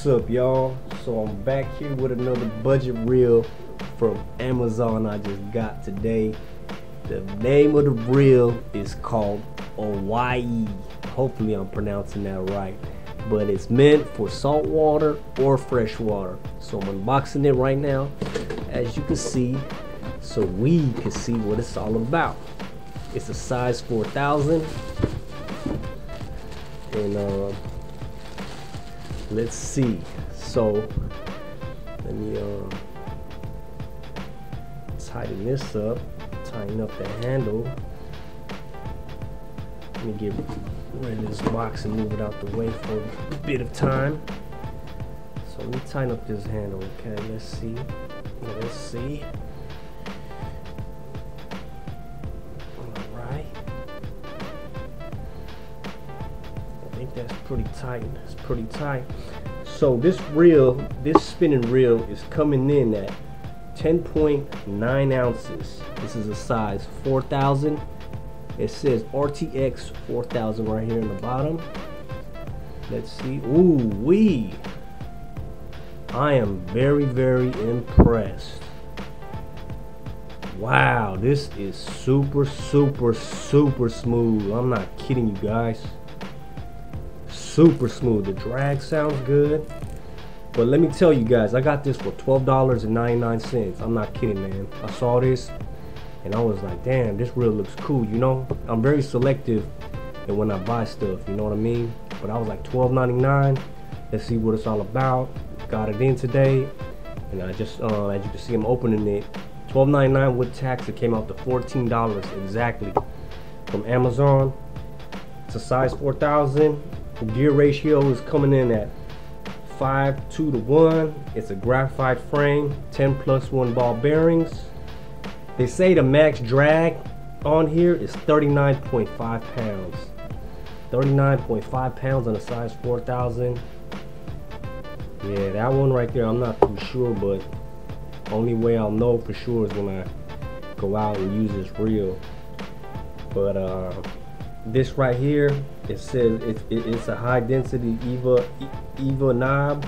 What's up, y'all? So I'm back here with another budget reel from Amazon I just got today. The name of the reel is called Hawaii. Hopefully I'm pronouncing that right. But it's meant for saltwater or freshwater. So I'm unboxing it right now, as you can see, so we can see what it's all about. It's a size 4000 and uh, let's see. So let me uh, tighten this up tighten up the handle. Let me get rid of this box and move it out the way for a bit of time. So let me tighten up this handle okay? Let's see. Let's see that's pretty tight it's pretty tight so this reel, this spinning reel is coming in at 10.9 ounces. This is a size 4000. It says RTX 4000 right here in the bottom. Let's see. Ooh, wee. I am very, very impressed. Wow, this is super, super, super smooth. I'm not kidding you guys super smooth. The drag sounds good. But let me tell you guys, I got this for $12.99. I'm not kidding, man. I saw this and I was like, damn, this reel looks cool, you know? I'm very selective and when I buy stuff, you know what I mean? But I was like $12.99. Let's see what it's all about. Got it in today. And I just, uh, as you can see, I'm opening it. $12.99 with tax. It came out to $14 exactly from Amazon. It's a size 4000 the gear ratio is coming in at 5 2 to 1. It's a graphite frame, 10 plus 1 ball bearings. They say the max drag on here is 39.5 pounds. 39.5 pounds on a size 4000. Yeah, that one right there, I'm not too sure, but only way I'll know for sure is when I go out and use this reel. But uh, this right here it says it, it, it's a high density eva eva knob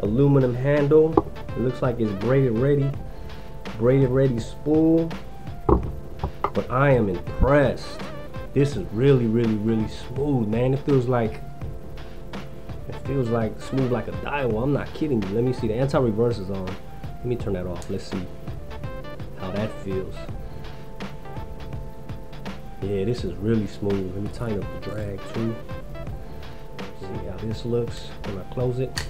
aluminum handle. It looks like it's braided ready braided ready spool. But i am impressed. This is really really really smooth man. It feels like it feels like smooth like a dial. I'm not kidding you. Let me see. The anti-reverse is on. Let me turn that off. Let's see how that feels yeah, this is really smooth. Let me tighten up the drag too. See how this looks when I close it.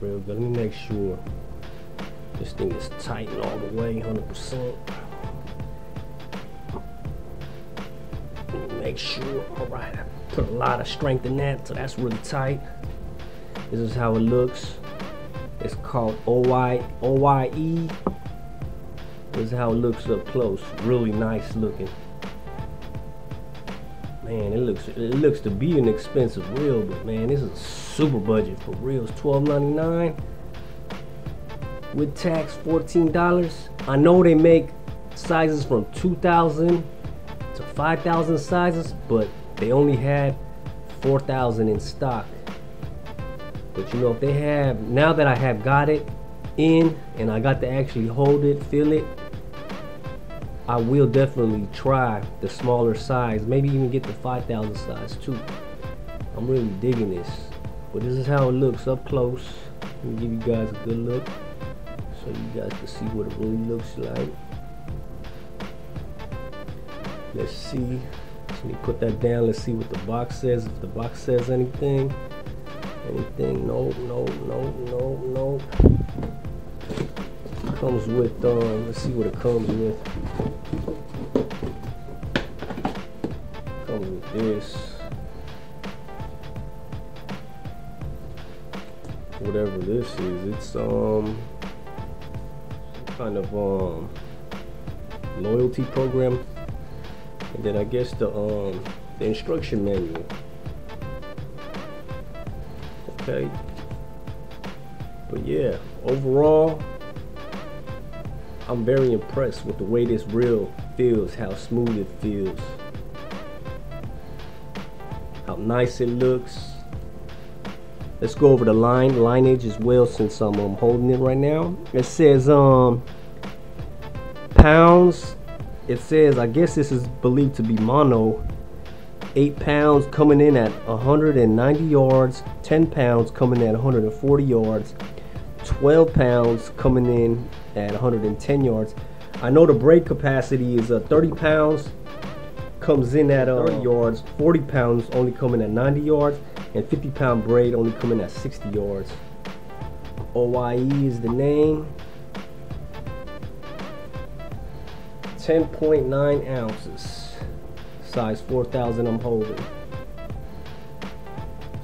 Real good. Let me make sure this thing is tightened all the way, 100%. Make sure. All right, I put a lot of strength in that, so that's really tight. This is how it looks. It's called OY, OYE this is how it looks up close. Really nice looking. Man, it looks it looks to be an expensive reel, but man, this is super budget for reals. $12.99 with tax $14. I know they make sizes from 2,000 to 5,000 sizes, but they only had 4,000 in stock. But you know, if they have, now that I have got it in and I got to actually hold it, feel it, I will definitely try the smaller size, maybe even get the 5,000 size too. I'm really digging this. But this is how it looks up close. Let me give you guys a good look so you guys can see what it really looks like. Let's see. Let me put that down. Let's see what the box says. If the box says anything. Anything. No, no, no, no, no comes with um let's see what it comes with with this whatever this is. It's um kind of um loyalty program. And then I guess the um the instruction manual. Okay. But yeah overall I'm very impressed with the way this reel feels, how smooth it feels. How nice it looks. Let's go over the line lineage as well since I'm um, holding it right now. It says um pounds. It says I guess this is believed to be mono. Eight pounds coming in at 190 yards. 10 pounds coming in at 140 yards. 12 pounds coming in at 110 yards. I know the brake capacity is uh, 30 pounds comes in at uh, 30 yards, 40 pounds only coming at 90 yards, and 50 pound braid only coming at 60 yards. OYE is the name. 10.9 ounces. Size 4000 I'm holding.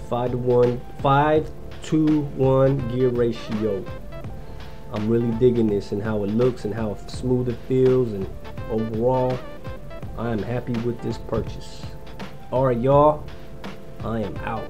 5 to 1, 5 to 1 gear ratio. I'm really digging this and how it looks and how smooth it feels and overall I am happy with this purchase. Alright y'all, I am out.